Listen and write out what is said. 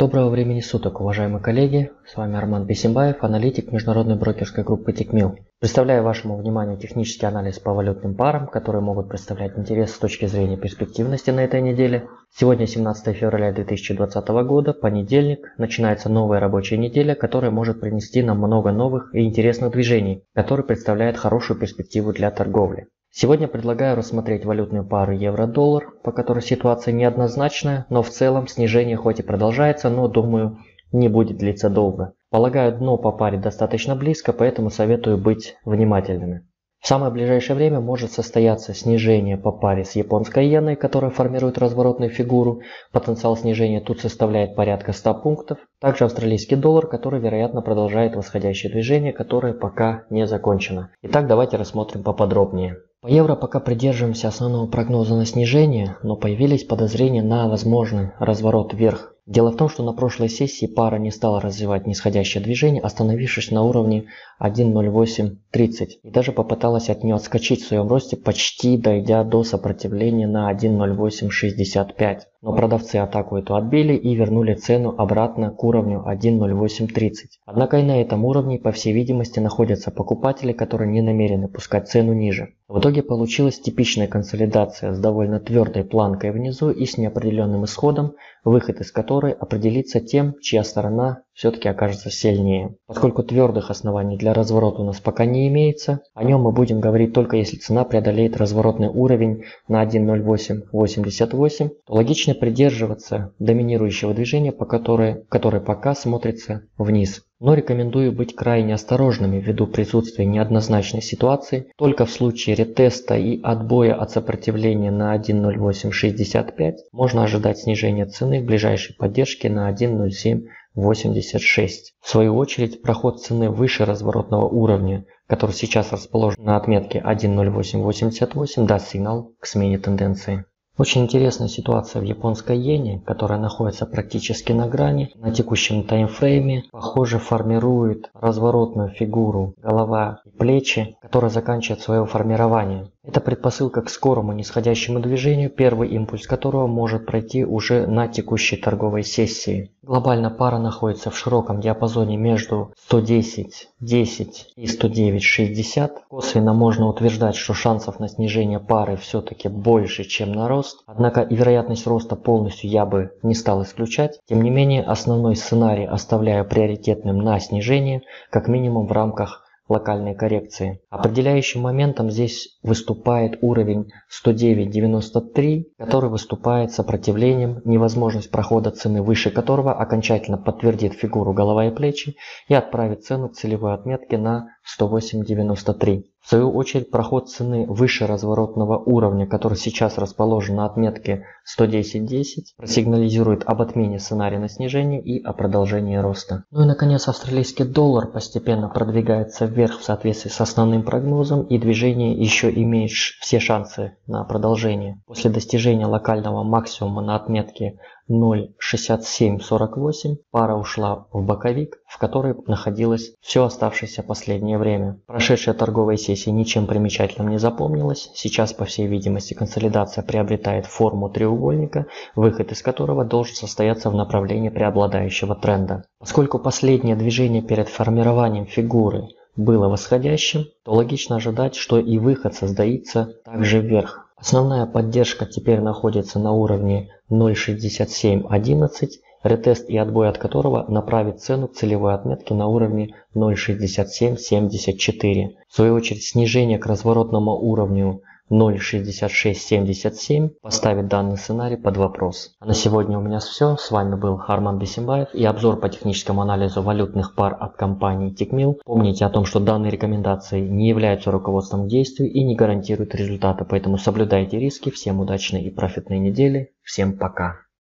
Доброго времени суток, уважаемые коллеги! С вами Арман Бесимбаев, аналитик международной брокерской группы Тикмил. Представляю вашему вниманию технический анализ по валютным парам, которые могут представлять интерес с точки зрения перспективности на этой неделе. Сегодня 17 февраля 2020 года, понедельник, начинается новая рабочая неделя, которая может принести нам много новых и интересных движений, которые представляют хорошую перспективу для торговли. Сегодня предлагаю рассмотреть валютную пару евро-доллар, по которой ситуация неоднозначная, но в целом снижение хоть и продолжается, но думаю не будет длиться долго. Полагаю дно по паре достаточно близко, поэтому советую быть внимательными. В самое ближайшее время может состояться снижение по паре с японской иеной, которая формирует разворотную фигуру. Потенциал снижения тут составляет порядка 100 пунктов. Также австралийский доллар, который вероятно продолжает восходящее движение, которое пока не закончено. Итак, давайте рассмотрим поподробнее. По евро пока придерживаемся основного прогноза на снижение, но появились подозрения на возможный разворот вверх. Дело в том, что на прошлой сессии пара не стала развивать нисходящее движение, остановившись на уровне 1.0830 и даже попыталась от нее отскочить в своем росте, почти дойдя до сопротивления на 1.0865. Но продавцы атаку эту отбили и вернули цену обратно к уровню 1.0830. Однако и на этом уровне, по всей видимости, находятся покупатели, которые не намерены пускать цену ниже. В итоге получилась типичная консолидация с довольно твердой планкой внизу и с неопределенным исходом, выход из которой определится тем, чья сторона все-таки окажется сильнее. Поскольку твердых оснований для разворота у нас пока не имеется, о нем мы будем говорить только если цена преодолеет разворотный уровень на 1.0888, то логично придерживаться доминирующего движения, по которой, которое пока смотрится вниз. Но рекомендую быть крайне осторожными ввиду присутствия неоднозначной ситуации. Только в случае ретеста и отбоя от сопротивления на 1.0865 можно ожидать снижения цены в ближайшей поддержке на 1.07 86. В свою очередь, проход цены выше разворотного уровня, который сейчас расположен на отметке 1.0888, даст сигнал к смене тенденции. Очень интересная ситуация в японской иене, которая находится практически на грани. На текущем таймфрейме, похоже, формирует разворотную фигуру голова и плечи, которая заканчивает свое формирование. Это предпосылка к скорому нисходящему движению, первый импульс которого может пройти уже на текущей торговой сессии. Глобально пара находится в широком диапазоне между 110.10 и 109.60. Косвенно можно утверждать, что шансов на снижение пары все-таки больше, чем на рост. Однако и вероятность роста полностью я бы не стал исключать. Тем не менее, основной сценарий оставляю приоритетным на снижение, как минимум в рамках локальной коррекции. Определяющим моментом здесь выступает уровень 109.93, который выступает сопротивлением, невозможность прохода цены выше которого окончательно подтвердит фигуру голова и плечи и отправит цену к целевой отметке на 108.93. В свою очередь, проход цены выше разворотного уровня, который сейчас расположен на отметке 110.10, просигнализирует об отмене сценария на снижение и о продолжении роста. Ну и наконец, австралийский доллар постепенно продвигается вверх в соответствии с основным прогнозом и движение еще имеет все шансы на продолжение. После достижения локального максимума на отметке 0.6748 пара ушла в боковик, в которой находилась все оставшееся последнее время. Прошедшая торговая сессия ничем примечательным не запомнилась. Сейчас, по всей видимости, консолидация приобретает форму треугольника, выход из которого должен состояться в направлении преобладающего тренда. Поскольку последнее движение перед формированием фигуры было восходящим, то логично ожидать, что и выход создается также вверх. Основная поддержка теперь находится на уровне 0.6711, ретест и отбой от которого направит цену к целевой отметке на уровне 0.6774. В свою очередь снижение к разворотному уровню 0.6677 поставит данный сценарий под вопрос. А на сегодня у меня все. С вами был Харман Бесимбаев и обзор по техническому анализу валютных пар от компании Тикмил. Помните о том, что данные рекомендации не являются руководством к действию и не гарантируют результата, поэтому соблюдайте риски. Всем удачной и профитной недели. Всем пока.